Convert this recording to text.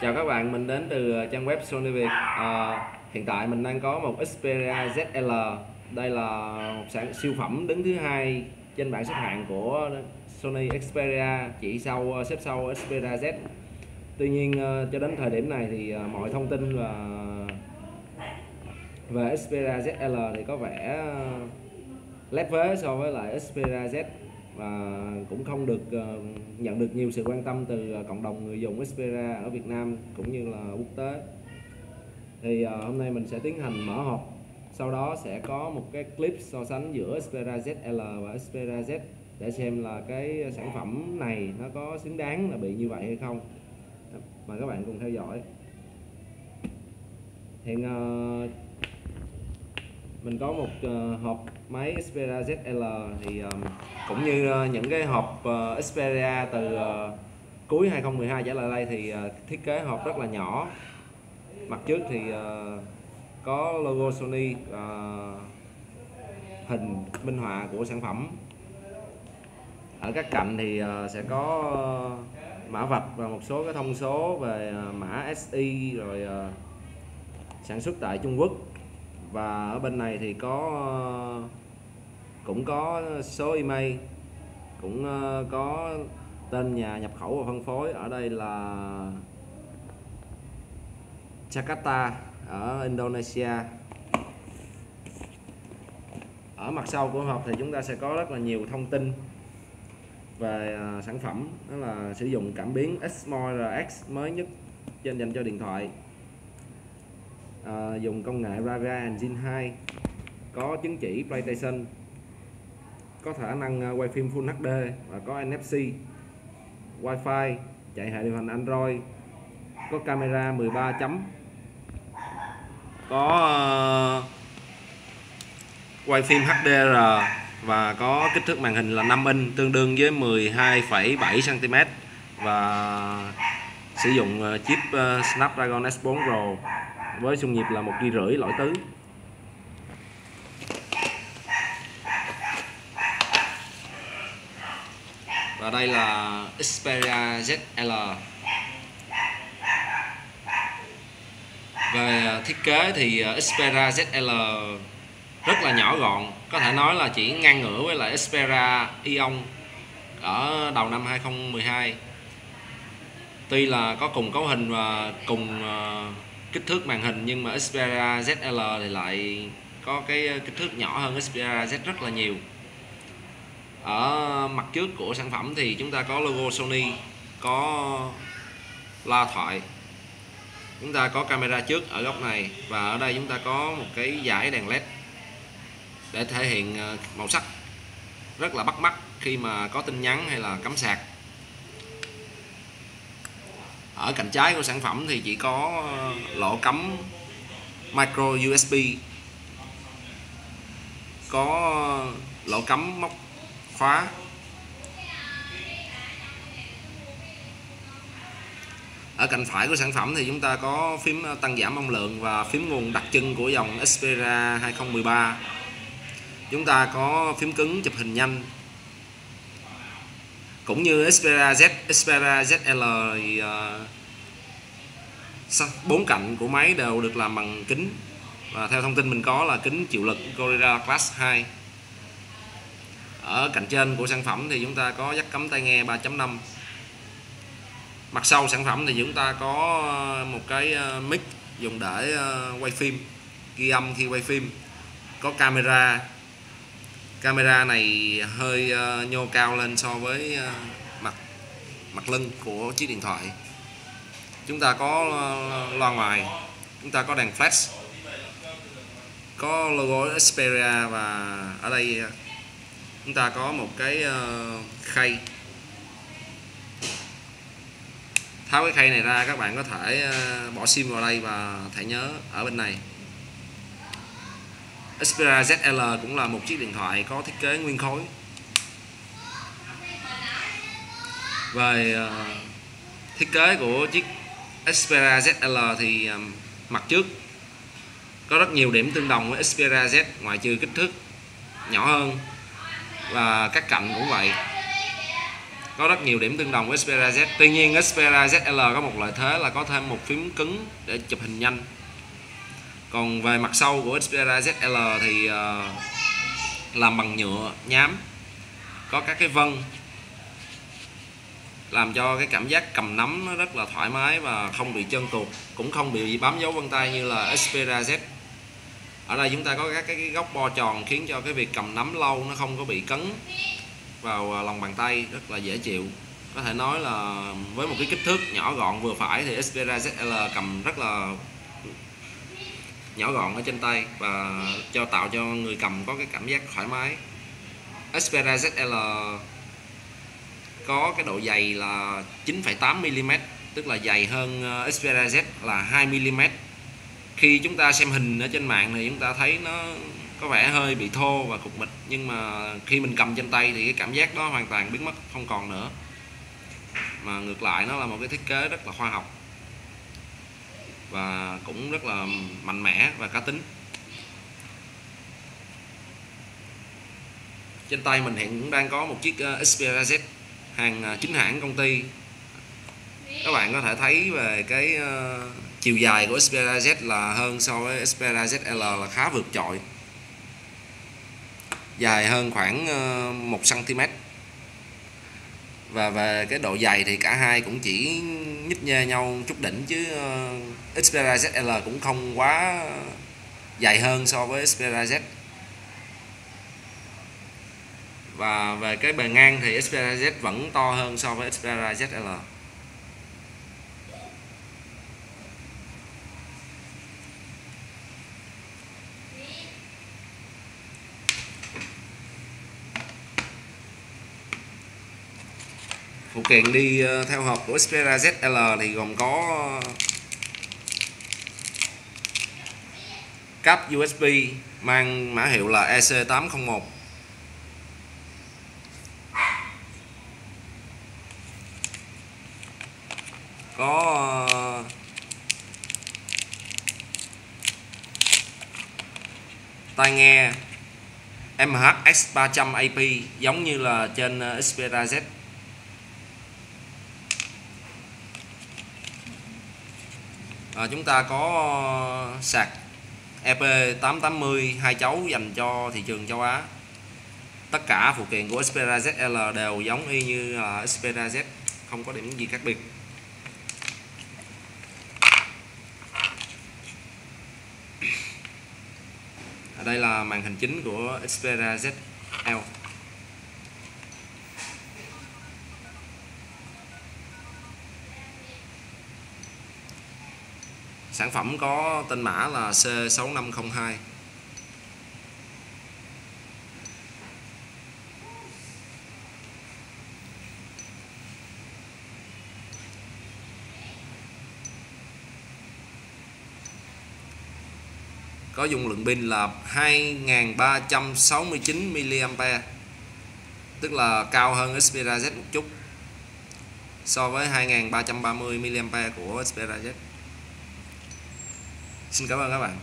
Chào các bạn, mình đến từ ờ, trang web Sony Việt. À, hiện tại mình đang có một Xperia ZL. Đây là một sản siêu phẩm đứng thứ hai trên bảng xếp hạng của Sony Xperia, chỉ sau ờ, xếp sau Xperia Z. Tuy nhiên cho đến thời điểm này thì mọi thông tin và về Xperia ZL thì có vẻ lép vế so với lại Xperia Z và cũng không được ờ, nhận được nhiều sự quan tâm từ ờ, cộng đồng người dùng Xperia ở Việt Nam cũng như là quốc tế. Thì ờ, hôm nay mình sẽ tiến hành mở hộp. Sau đó sẽ có một cái clip so sánh giữa Xperia ZL và Xperia Z để xem là cái sản phẩm này nó có xứng đáng là bị như vậy hay không. Mời các bạn cùng theo dõi. Hiện mình có một uh, hộp máy Xperia ZL thì um, cũng như uh, những cái hộp uh, Xperia từ uh, cuối 2012 trở lại đây thì uh, thiết kế hộp rất là nhỏ. Mặt trước thì uh, có logo Sony uh, hình minh họa của sản phẩm. Ở các cạnh thì uh, sẽ có uh, mã vạch và một số cái thông số về uh, mã SI rồi uh, sản xuất tại Trung Quốc và ở bên này thì có, cũng có số email, cũng ờ, có tên nhà nhập khẩu và phân phối. Ở đây là Jakarta ở Indonesia. Ở mặt sau của hộp thì chúng ta sẽ có rất là nhiều thông tin về ờ, sản phẩm. Đó là sử dụng cảm biến Xmore RX mới nhất trên dành cho điện thoại à, dùng công nghệ Raga Engine 2 có chứng chỉ PlayStation có khả năng ờ, quay phim Full HD và có NFC Wi-Fi chạy hệ điều hành Android có camera 13 chấm có uh, quay phim HDR và có kích thước màn hình là 5 inch tương đương với 12,7 cm và sử dụng chip Snapdragon S4 Pro với xung nhịp là một ghi rưỡi lõi tứ. Và đây là Xperia ZL về thiết kế thì ờ, Xperia ZL rất là nhỏ gọn. Có thể nói là chỉ ngang ngửa với lại Xperia Ion ở đầu năm 2012 tuy là có cùng cấu hình và cùng ờ, kích thước màn hình, nhưng mà Xperia ZL thì lại có cái ờ, kích thước nhỏ hơn Xperia Z rất là nhiều. Ở mặt trước của sản phẩm thì chúng ta có logo Sony, có loa thoại. Chúng ta có camera trước ở góc này và ở đây chúng ta có một cái dải đèn led để thể hiện ờ, màu sắc. Rất là bắt mắt khi mà có tin nhắn hay là cắm sạc ở cạnh trái của sản phẩm thì chỉ có ờ, lỗ cắm micro USB có ờ, lỗ cắm móc khóa. Ở cạnh phải của sản phẩm thì chúng ta có phím ờ, tăng giảm âm lượng và phím nguồn đặc trưng của dòng Xperia 2013 chúng ta có phím cứng chụp hình nhanh. Cũng như Xperia Z Xperia ZL thì uh, bốn cạnh của máy đều được làm bằng kính. Và theo thông tin mình có là kính chịu lực Gorilla Glass 2 ở cạnh trên của sản phẩm thì chúng ta có dắt cắm tai nghe 3.5 mặt sau sản phẩm thì chúng ta có ờ, một cái ờ, mic dùng để ờ, quay phim, ghi âm khi quay phim. Có camera. Camera này hơi nhô cao lên so với mặt mặt lưng của chiếc điện thoại chúng ta có ờ, loa ngoài, chúng ta có đèn flash, có logo Xperia và ở đây ờ, chúng ta có một cái ờ, khay. Tháo cái khay này ra, các bạn có thể bỏ sim vào đây và thẻ nhớ ở bên này. Xperia ZL cũng là một chiếc điện thoại có thiết kế nguyên khối. Về thiết kế của chiếc Xperia ZL thì um, mặt trước. Có rất nhiều điểm tương đồng với Xperia Z ngoại trừ kích thước nhỏ hơn và các cạnh cũng vậy. Có rất nhiều điểm tương đồng với Xperia Z tuy nhiên Xperia ZL có một lợi thế là có thêm một phím cứng để chụp hình nhanh. Còn về mặt sau của Xperia ZL thì uh, làm bằng nhựa nhám. Có các cái vân làm cho cái cảm giác cầm nắm nó rất là thoải mái và không bị chân tuột, cũng không bị bám dấu vân tay như là Xperia Z. Ở đây chúng ta có các cái góc bo tròn khiến cho cái việc cầm nắm lâu nó không có bị cấn vào à, lòng bàn tay, rất là dễ chịu. Có thể nói là với một cái kích thước nhỏ gọn vừa phải thì Xperia ZL cầm rất là nhỏ gọn ở trên tay và cho, tạo cho người cầm có cái cảm giác thoải mái. Xperia ZL có cái độ dày là 9,8 mm tức là dày hơn ờ, Xperia Z là 2 mm. Khi chúng ta xem hình ở trên mạng thì chúng ta thấy nó có vẻ hơi bị thô và cục mịch nhưng mà khi mình cầm trên tay thì cái cảm giác đó hoàn toàn biến mất không còn nữa. Mà ngược lại nó là một cái thiết kế rất là khoa học và cũng rất là mạnh mẽ và cá tính. Trên tay mình hiện cũng đang có một chiếc ờ, Xperia Z hàng à, chính hãng công ty. Các bạn có thể thấy về cái uh, chiều dài của Xperia Z là hơn so với Xperia ZL là khá vượt trội. Dài hơn khoảng uh, 1 cm và về cái độ dày thì cả hai cũng chỉ nhích nhê nhau chút đỉnh chứ ờ, uh, Xperia ZL cũng không quá dài hơn so với Xperia Z và về cái bề ngang thì Xperia Z vẫn to hơn so với Xperia ZL phụ kiện đi ờ, theo hộp của Xperia ZL thì gồm có cáp USB mang mã hiệu là EC801 có ờ, tai nghe MHX300 AP giống như là trên ờ, Xperia Z. À, chúng ta có ờ, sạc EP880 hai chấu dành cho thị trường châu Á. Tất cả phụ kiện của Xperia ZL đều giống y như Xperia Z không có điểm gì khác biệt. Đây là màn hình chính của Xperia ZL Sản phẩm có tên mã là C6502 dung lượng pin là 2369 mAh, tức là cao hơn Xperia Z một chút so với 2330 mAh của Xperia Z Xin cảm ơn các bạn.